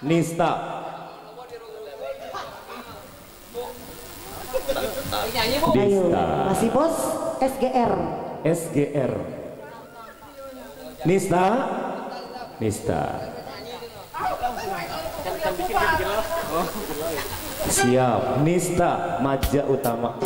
Nista. Nista. masih bos SGR. SGR. Nista. Nista. Siap. Nista Maja Utama.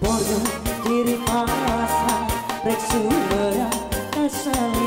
Bodoh diri pasang Rek sumber asal